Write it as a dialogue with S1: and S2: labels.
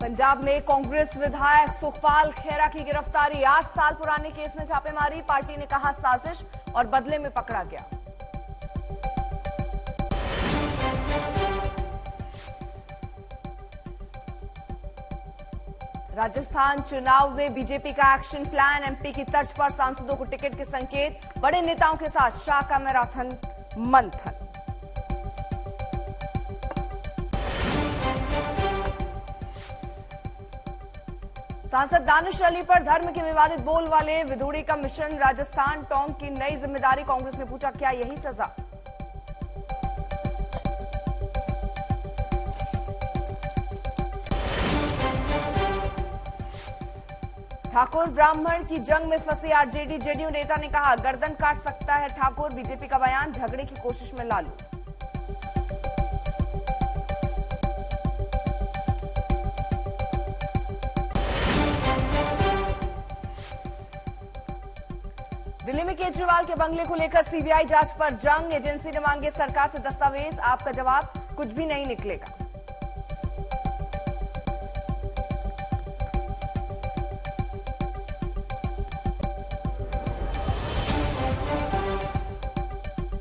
S1: पंजाब में कांग्रेस विधायक सुखपाल खेरा की गिरफ्तारी। आठ साल पुराने केस में छापेमारी, पार्टी ने कहा साजिश और बदले में पकड़ा गया। राजस्थान चुनाव में बीजेपी का एक्शन प्लान, एमपी की तर्ज पर सांसदों को टिकट के संकेत, बड़े नेताओं के साथ शाह का मैराथन मंथन। सांसद दानिश अली पर धर्म के विवादित बोल वाले विधुड़ी का मिशन राजस्थान टोंक की नई ज़िम्मेदारी कांग्रेस ने पूछा, क्या यही सजा? ठाकुर ब्राह्मण की जंग में फंसे आरजेडी, जेडीयू नेता ने कहा, गर्दन काट सकता है ठाकुर, बीजेपी का बयान झगड़े की कोशिश में लालू दिल्ली में केजरीवाल के बंगले को लेकर सीबीआई जाँच पर जंग, एजेंसी ने मांगे सरकार से दस्तावेज़। आपका जवाब, कुछ भी नहीं निकलेगा।